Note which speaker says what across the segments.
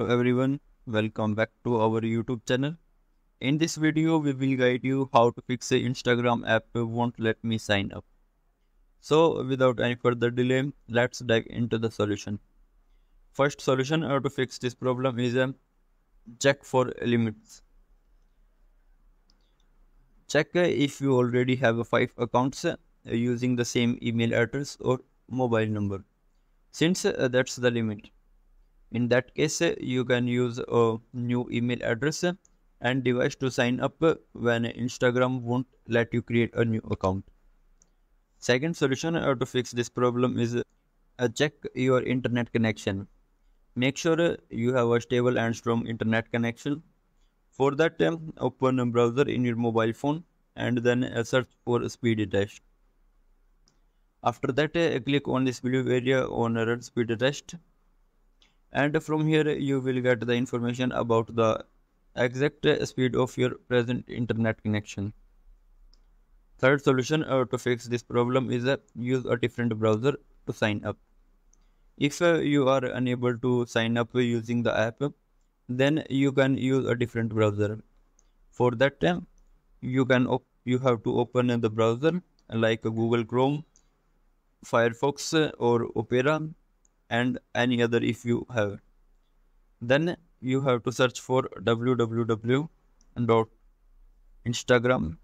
Speaker 1: Hello everyone, welcome back to our YouTube channel. In this video, we will guide you how to fix a Instagram app won't let me sign up. So without any further delay, let's dive into the solution. First solution how to fix this problem is a um, check for limits. Check if you already have five accounts uh, using the same email address or mobile number. Since uh, that's the limit in that case you can use a new email address and device to sign up when instagram won't let you create a new account. Second solution to fix this problem is uh, check your internet connection. Make sure you have a stable and strong internet connection. For that um, open a browser in your mobile phone and then uh, search for speed test after that uh, click on this blue area on run speed test and from here you will get the information about the exact speed of your present internet connection. Third solution uh, to fix this problem is uh, use a different browser to sign up. If uh, you are unable to sign up using the app then you can use a different browser. For that time you can you have to open the browser like google chrome firefox or opera and any other if you have then you have to search for www. Instagram.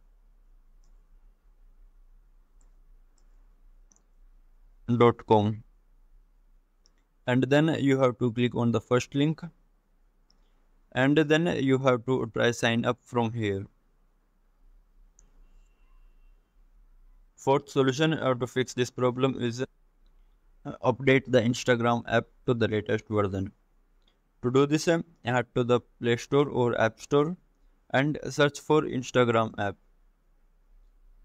Speaker 1: dot com and then you have to click on the first link and then you have to try sign up from here fourth solution how to fix this problem is update the Instagram app to the latest version. To do this, head to the Play Store or App Store and search for Instagram app.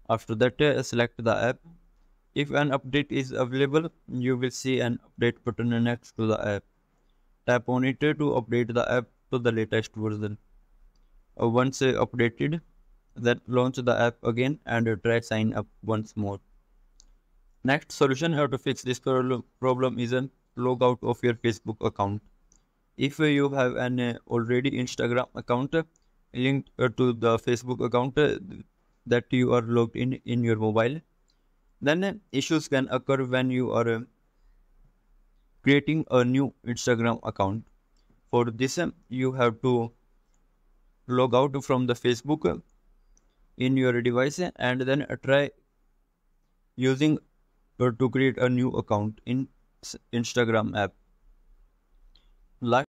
Speaker 1: After that, uh, select the app. If an update is available, you will see an update button next to the app. Tap on it uh, to update the app to the latest version. Uh, once updated, then launch the app again and try sign up once more. Next solution how to fix this problem is a logout of your Facebook account. If you have an uh, already Instagram account linked uh, to the Facebook account uh, that you are logged in in your mobile, then issues can occur when you are creating a new Instagram account. For this, you have to log out from the Facebook in your device and then try using to create a new account in Instagram app. Like